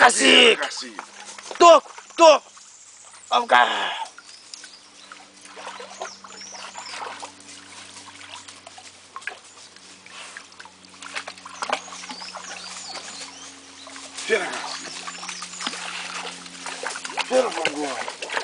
cacique! Tô, tô! Vamos cá! Terima cacique! Terima vamos